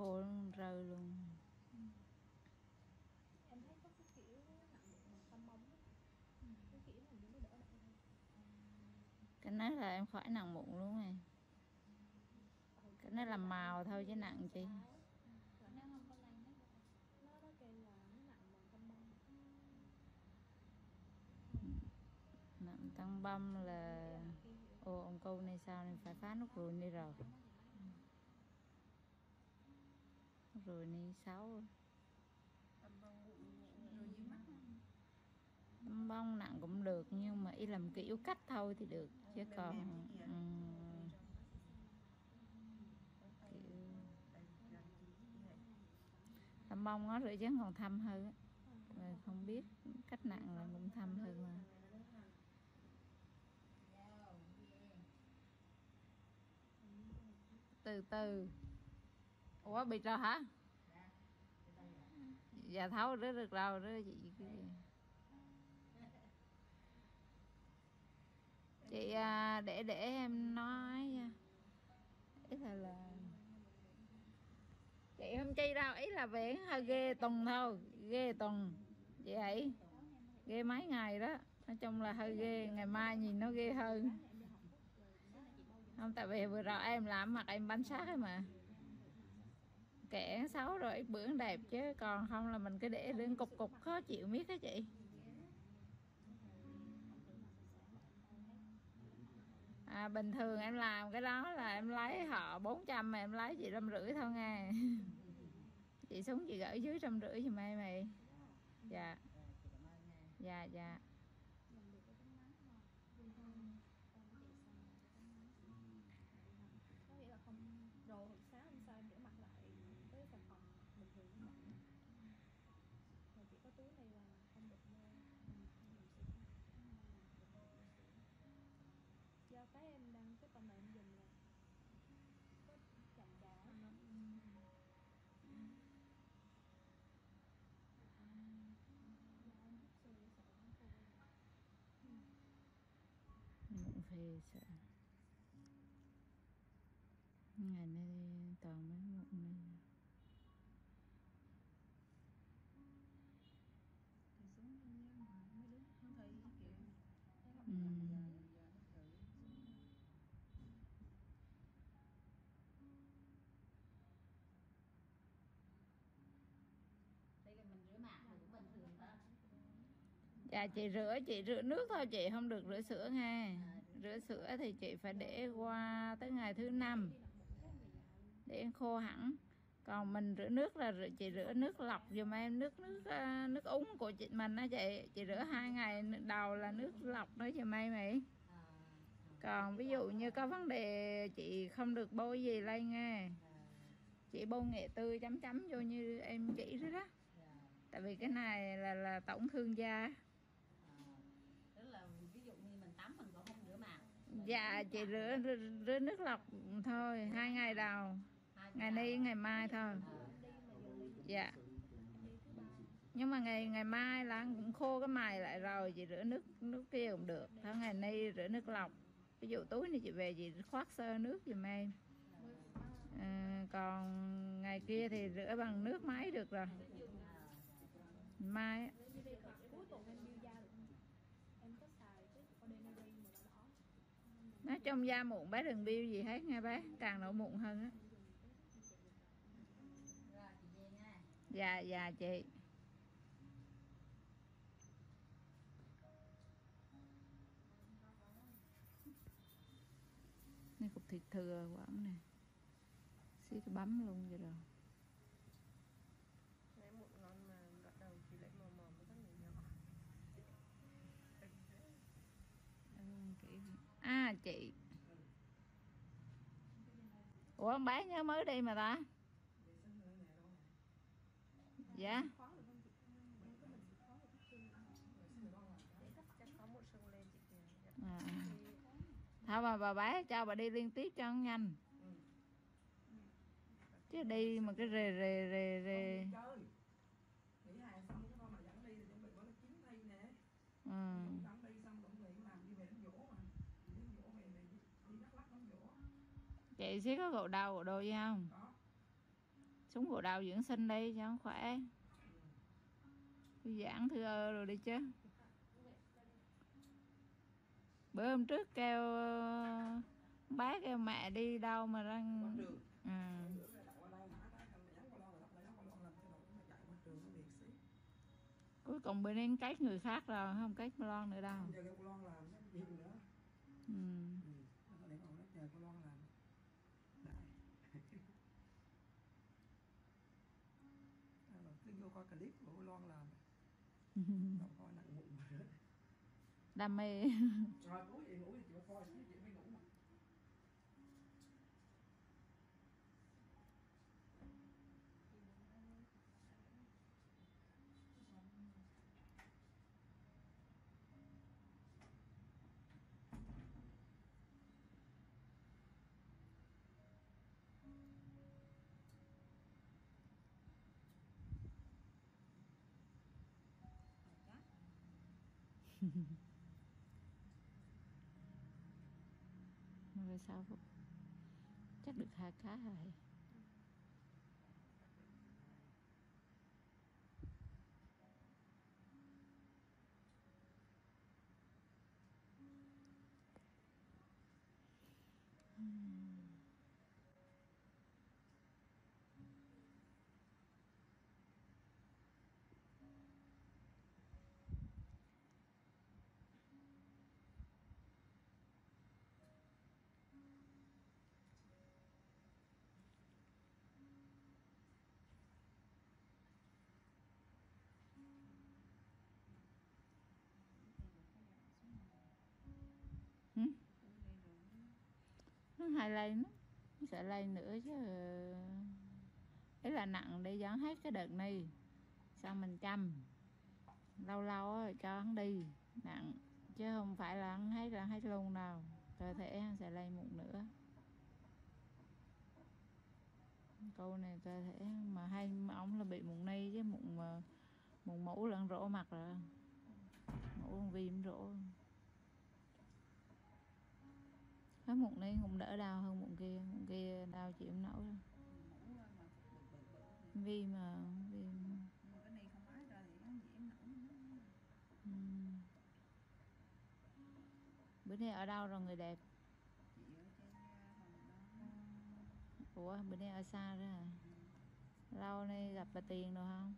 khô nó rơi luôn em thấy có cái kiểu nặng bằng tăm bông á. cái kiểu này nó đỡ đỡ hơn. Cái này là em khỏi nặng mụn luôn này. Cái này là màu thôi chứ nặng chi. nặng tăng băm là ô ông câu này sao nên phải phá nút ruồi đi rồi này rồi. rồi mắt tăm bông nặng cũng được nhưng mà y làm kiểu cách thôi thì được chứ còn kiểu tăm bông nó rửa chứ còn thâm hơn Mà không biết cách nặng là cũng thâm hơn mà. Từ từ ủa bị rồi hả? Dạ. Thấu rửa được đâu rửa chị chị à, để để em nói nha ý là là chị không chi đâu ý là về hơi ghê tuần thôi ghê tuần chị ấy. Ghê mấy ngày đó nói chung là hơi ghê ngày mai nhìn nó ghê hơn. Không tại vì vừa rồi em làm mặt em bánh sát ấy mà kẻ xấu rồi ít bữa đẹp chứ còn không là mình cứ để lên cục cục khó chịu miết á chị. À, bình thường em làm cái đó là em lấy họ 400 mà em lấy chị trăm rưỡi thôi nghe. Chị xuống chị gửi dưới trăm rưỡi giùm em mày. Dạ. Dạ dạ làm được cái tấm nắng thôi Vì không con chị xong rồi cái tấm nắng có nghĩa là không rồi sáng hôm sau em rửa mặt lại với xà phòng bình thường như vậy mà chỉ có túi này là không được mua ừ, không được xịt do cái em đang cái tông này em dùng là có chậm đỏ mụn phê sợ ngày nay toàn mấy mụn này. Thì xuống nhưng mà mấy đứa nó thấy kiểu ừ. đây là mình rửa mặt thì cũng bình thường thôi dạ chị rửa chị rửa nước thôi chị không được rửa sữa nghe rửa sữa thì chị phải để qua tới ngày thứ năm để khô hẳn. Còn mình rửa nước là rửa, chị rửa nước lọc giùm em nước nước ờ, nước uống của chị mình á chị. Chị rửa hai ngày đầu là nước lọc đó giùm em mày còn ví dụ như có vấn đề chị không được bôi gì lên nghe chị bôi nghệ tươi chấm chấm vô như em chỉ đó đó. Tại vì cái này là là tổn thương da à. tức là ví dụ như mình tắm mình cũng không rửa mặt dạ chị rửa, rửa rửa nước lọc thôi hai ngày đầu. Ngày nay ngày mai thôi. Dạ. Nhưng mà ngày ngày mai là cũng khô cái mày lại rồi chị rửa nước nước kia cũng được. Thôi ngày nay rửa nước lọc. Ví dụ túi này chị về chị khoát sơ nước giùm em. À, còn ngày kia thì rửa bằng nước máy được rồi. Mai á. như đi khoảng cuối tuần em biêu da được không em có xài cái ordinary màu đỏ nó trong da mụn bé đừng biêu gì hết nghe bé càng nổi mụn hơn á. Dạ dạ chị. Này, cục thịt thừa quá nè. Xí cái bấm luôn vậy rồi Nãy muộn ngon mà bắt đầu chị lại mò mò với các người nhỏ ăn kiểu gì à chị. Ủa ông bán nhớ mới đi mà ta? Dạ. À. thôi mà bà bán cho bà đi liên tiếp cho nhanh. Chứ đi mà cái rề rề rề rề chơi nghỉ hè xong cái con mà dẫn đi thì chuẩn bị có cái chuyến thi nè ừ. dẫn đi xong động nguyện làm đi về đám dỗ mà đi đám dỗ về về đi đắk lắc đám dỗ chị xí có gội đầu gội đồ gì không đó. Xuống bộ đầu dưỡng sinh đi cho nó khỏe. Thư giãn thư ơ rồi đi chứ. Bữa hôm trước kêu bác kêu mẹ đi đâu mà đang ừ. Xí. cuối cùng bữa nay cách người khác rồi không cách lon nữa đâu. Giờ kêu cô Loan làm, nó nhiều nữa. ừ. Ừ, nó có để ngồi đó chờ cô Loan làm. Đại. À, mà cứ vô coi clip của cô Loan làm. Đâu coi nặng bụng mà rớt. đam mê Rồi tối vậy ngủ thì chịu coi chứ chị mới mà. sao chắc được hai cá rồi nó hay lây nó sẽ lây nữa chứ. Ấy là nặng để dán hết cái đợt này. Xong mình chăm. Lâu lâu á, cho hắn đi. Nặng. Chứ không phải là hắn hết là hết luôn nào cơ thể hắn sẽ lây mụn nữa. Câu này cơ thể mà hay ông là bị mụn ni chứ, mụn mà, mụn mũ lẫn rỗ mặt rồi. Mũ viêm rỗ. Cái mụn này cũng đỡ đau hơn mụn kia mụn kia đau chịu không nổi. Mà, vì mà. Vì bữa nay ở đâu rồi, người đẹp? Ủa, bữa nay ở xa ra à lâu nay gặp bà tiền rồi không?